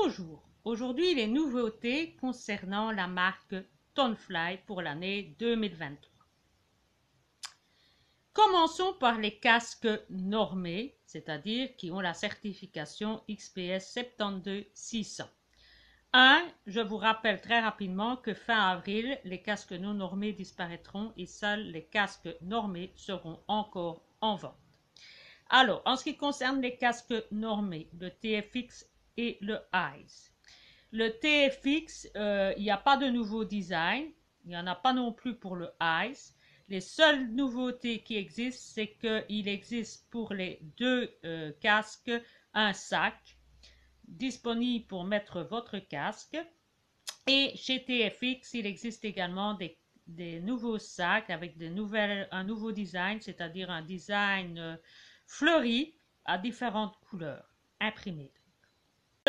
Bonjour, aujourd'hui les nouveautés concernant la marque Tonfly pour l'année 2023. Commençons par les casques normés, c'est-à-dire qui ont la certification XPS 72600. 1. Je vous rappelle très rapidement que fin avril, les casques non normés disparaîtront et seuls les casques normés seront encore en vente. Alors, en ce qui concerne les casques normés, le TFX et le ICE. Le TFX, euh, il n'y a pas de nouveau design, il n'y en a pas non plus pour le ICE. Les seules nouveautés qui existent, c'est qu'il existe pour les deux euh, casques un sac disponible pour mettre votre casque. Et chez TFX, il existe également des, nouveaux sacs avec des nouvelles, un nouveau design, c'est-à-dire un design euh, fleuri à différentes couleurs, imprimées.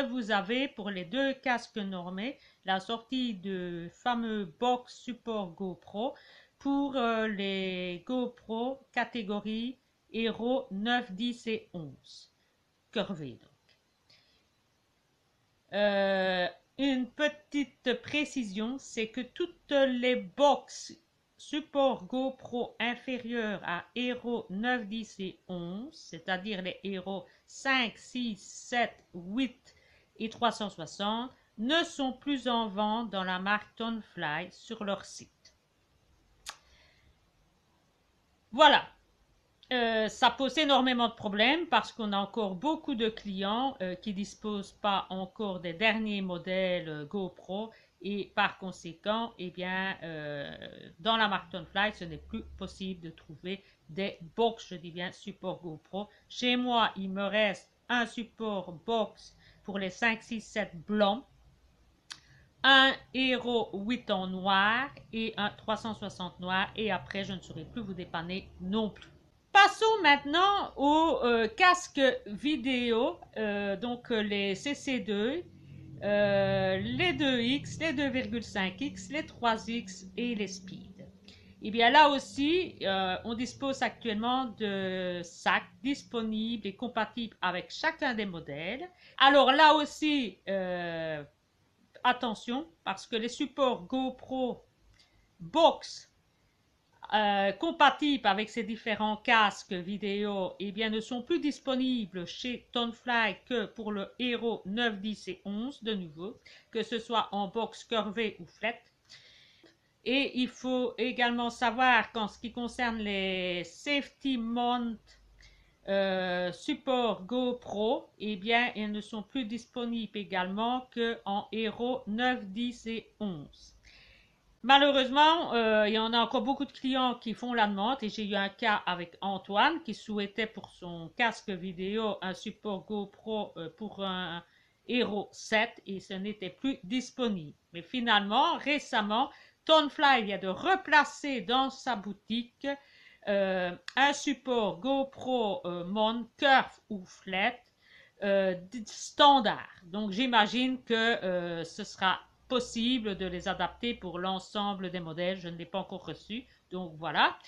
Vous avez pour les deux casques normés la sortie de fameux box support GoPro pour euh, les GoPro catégorie Hero 9, 10 et 11, curvés euh, une petite précision, c'est que toutes les box support GoPro inférieurs à Hero 9, 10 et 11, c'est-à-dire les Hero 5, 6, 7, 8 et 360, ne sont plus en vente dans la marque Tonfly sur leur site. Voilà, euh, ça pose énormément de problèmes parce qu'on a encore beaucoup de clients euh, qui disposent pas encore des derniers modèles euh, GoPro et par conséquent, eh bien, dans la marque Fly, ce n'est plus possible de trouver des box, je dis bien support GoPro. Chez moi, il me reste un support box pour les 5, 6, 7 blancs, un Hero 8 en noir et un 360 noir et après je ne saurais plus vous dépanner non plus. Passons maintenant aux euh, casques vidéo, euh, donc euh, les CC2, les 2X, les 2,5X, les 3X et les Speed. Et eh bien là aussi, on dispose actuellement de sacs disponibles et compatibles avec chacun des modèles. Alors là aussi, attention, parce que les supports GoPro Box euh, compatibles avec ces différents casques vidéo eh bien, ne sont plus disponibles chez Tonfly que pour le Hero 9, 10 et 11 de nouveau, que ce soit en box curvé ou flat. Et il faut également savoir qu'en ce qui concerne les Safety Mount euh, support GoPro, eh bien, ils ne sont plus disponibles également qu'en Hero 9, 10 et 11. Malheureusement, euh, il y en a encore beaucoup de clients qui font la demande et j'ai eu un cas avec Antoine qui souhaitait pour son casque vidéo un support GoPro euh, pour un Hero 7 et ce n'était plus disponible. Mais finalement, récemment, Tonfly vient de replacer dans sa boutique euh, un support GoPro Mon Curve ou Flat standard. Donc j'imagine que ce sera possible de les adapter pour l'ensemble des modèles. Je ne l'ai pas encore reçu, donc voilà.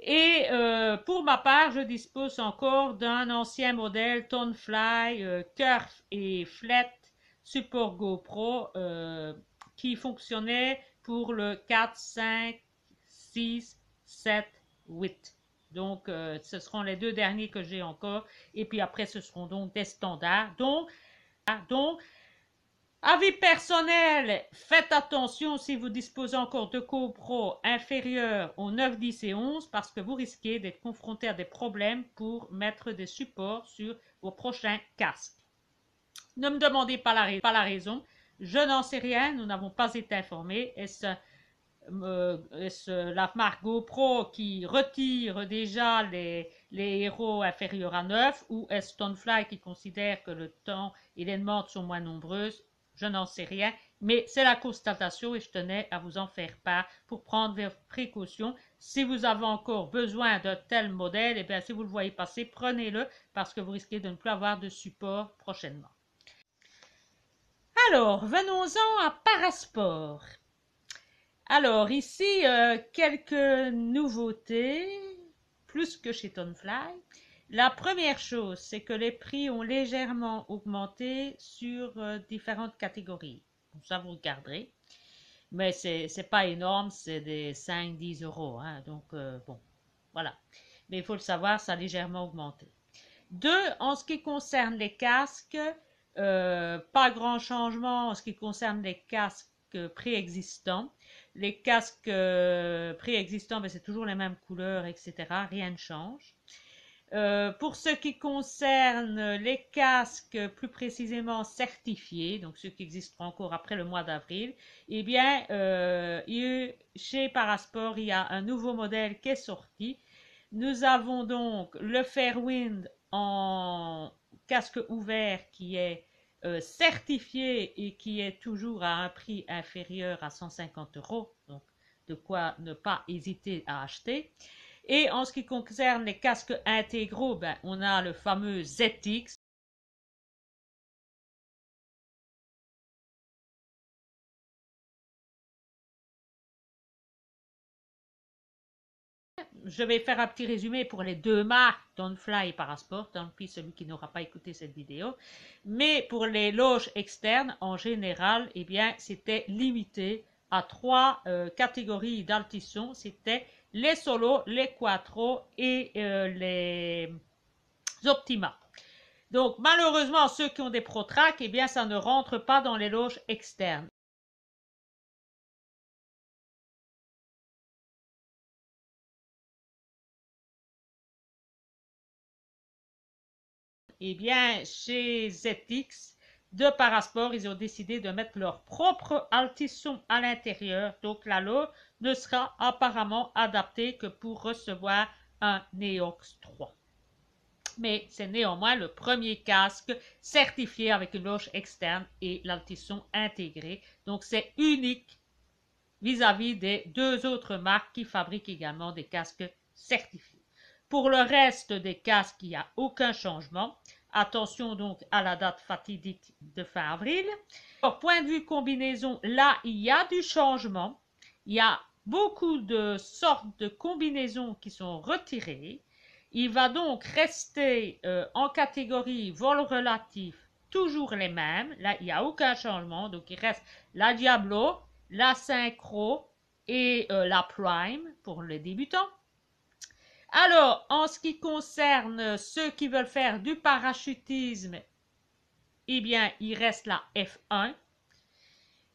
Et euh, pour ma part, je dispose encore d'un ancien modèle Tonefly euh, Curve et Flat Support GoPro euh, qui fonctionnait pour le 4, 5, 6, 7, 8. Donc, ce seront les deux derniers que j'ai encore. Et puis après, ce seront donc des standards. Donc, donc Avis personnel, faites attention si vous disposez encore de GoPro inférieurs aux 9, 10 et 11 parce que vous risquez d'être confronté à des problèmes pour mettre des supports sur vos prochains casques. Ne me demandez pas la, pas la raison, je n'en sais rien, nous n'avons pas été informés. Est-ce euh, la marque GoPro qui retire déjà les, héros inférieurs à 9 ou est-ce Stonefly qui considère que le temps et les demandes sont moins nombreuses? Je n'en sais rien, mais c'est la constatation et je tenais à vous en faire part pour prendre vos précautions. Si vous avez encore besoin d'un tel modèle, et eh bien si vous le voyez passer, prenez-le parce que vous risquez de ne plus avoir de support prochainement. Alors, venons-en à Parasport. Alors, ici, euh, quelques nouveautés, plus que chez Tonfly. La première chose, c'est que les prix ont légèrement augmenté sur euh, différentes catégories. Ça, vous regarderez. Mais c'est n'est pas énorme, c'est des 5-10 euros. Hein. donc, euh, bon, voilà. Mais il faut le savoir, ça a légèrement augmenté. Deux, en ce qui concerne les casques, euh, pas grand changement en ce qui concerne les casques préexistants. Les casques préexistants, ben, c'est toujours les mêmes couleurs, etc. Rien ne change. Euh, pour ce qui concerne les casques plus précisément certifiés, donc ceux qui existeront encore après le mois d'avril, eh bien, euh, chez Parasport, il y a un nouveau modèle qui est sorti. Nous avons donc le Fairwind en casque ouvert qui est euh, certifié et qui est toujours à un prix inférieur à 150 euros, donc de quoi ne pas hésiter à acheter. Et en ce qui concerne les casques intégraux, ben, on a le fameux ZX. Je vais faire un petit résumé pour les deux marques, Downfly et Parasport, tant pis celui qui n'aura pas écouté cette vidéo. Mais pour les loges externes, en général, eh c'était limité à trois euh, catégories d'altisson. C'était les solos, les quattro et euh, les optima. Donc malheureusement, ceux qui ont des protracs, eh ça ne rentre pas dans les loges externes. Eh bien, chez ZX, de Parasport, ils ont décidé de mettre leur propre altisson à l'intérieur. Donc la loge ne sera apparemment adaptée que pour recevoir un Neox 3. Mais c'est néanmoins le premier casque certifié avec une loge externe et l'altisson intégré. Donc c'est unique vis-à-vis des deux autres marques qui fabriquent également des casques certifiés. Pour le reste des casques, il n'y a aucun changement. Attention donc à la date fatidique de fin avril. Au point de vue combinaison, là, il y a du changement. Il y a beaucoup de sortes de combinaisons qui sont retirées. Il va donc rester euh, en catégorie vol relatif toujours les mêmes. Là, il n'y a aucun changement. Donc, il reste la Diablo, la Synchro et euh, la Prime pour les débutants. Alors, en ce qui concerne ceux qui veulent faire du parachutisme, eh bien, il reste la F1,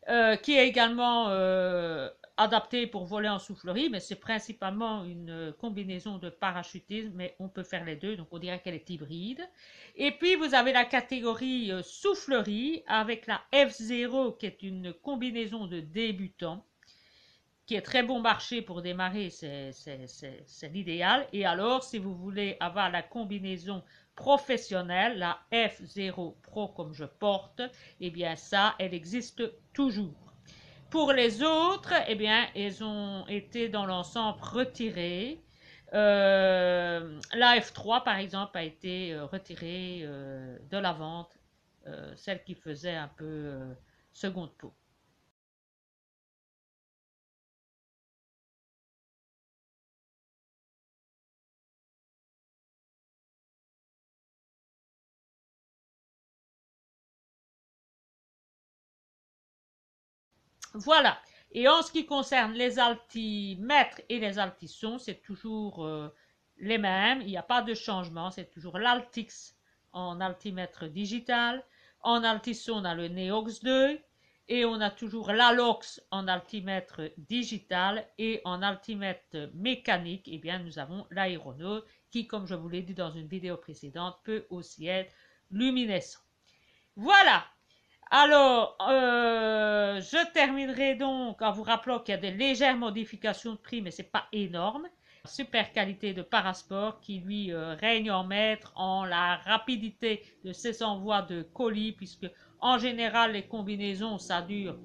euh, qui est également euh, adaptée pour voler en soufflerie, mais c'est principalement une combinaison de parachutisme, mais on peut faire les deux, donc on dirait qu'elle est hybride. Et puis, vous avez la catégorie euh, soufflerie avec la F0, qui est une combinaison de débutants qui est très bon marché pour démarrer, c'est l'idéal. Et alors, si vous voulez avoir la combinaison professionnelle, la F0 Pro comme je porte, eh bien ça, elle existe toujours. Pour les autres, eh bien, elles ont été dans l'ensemble retirées. Euh, la F3, par exemple, a été euh, retirée euh, de la vente, celle qui faisait un peu seconde peau. Voilà. Et en ce qui concerne les altimètres et les altissons, c'est toujours euh, les mêmes. Il n'y a pas de changement. C'est toujours l'Altix en altimètre digital. En altisson, on a le Neox 2. Et on a toujours l'Alox en altimètre digital. Et en altimètre mécanique, eh bien, nous avons l'aéronaute qui, comme je vous l'ai dit dans une vidéo précédente, peut aussi être luminescent. Voilà, alors, euh, je terminerai donc en vous rappelant qu'il y a des légères modifications de prix, mais ce n'est pas énorme. Super qualité de Parasport qui lui euh, règne en maître en la rapidité de ses envois de colis, puisque en général les combinaisons ça dure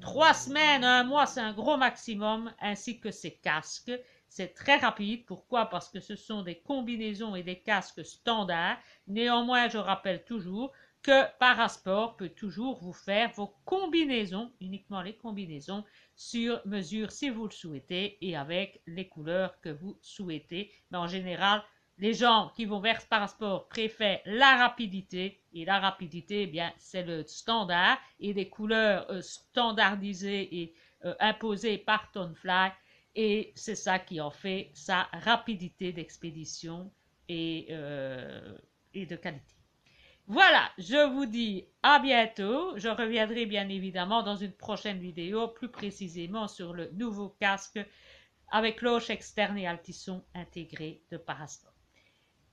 trois semaines, un mois, c'est un gros maximum, ainsi que ses casques. C'est très rapide. Pourquoi? Parce que ce sont des combinaisons et des casques standards. Néanmoins, je rappelle toujours que Parasport peut toujours vous faire vos combinaisons, uniquement les combinaisons, sur mesure si vous le souhaitez et avec les couleurs que vous souhaitez. Mais en général, les gens qui vont vers Parasport préfèrent la rapidité. Et la rapidité, eh bien, c'est le standard et des couleurs euh, standardisées et euh, imposées par Tonfly. Et c'est ça qui en fait sa rapidité d'expédition et, euh, et de qualité. Voilà, je vous dis à bientôt. Je reviendrai bien évidemment dans une prochaine vidéo plus précisément sur le nouveau casque avec cloche externe et altisson intégré de Parasport.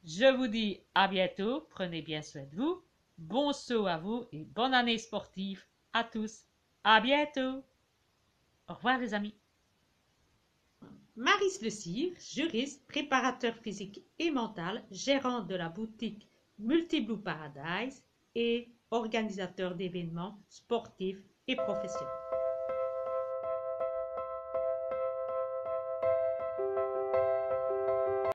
Je vous dis à bientôt, prenez bien soin de vous, bon saut à vous et bonne année sportive à tous. À bientôt. Au revoir les amis. Maris Le Cire, juriste, préparateur physique et mental, gérant de la boutique Multiblue Paradise et organisateur d'événements sportifs et professionnels.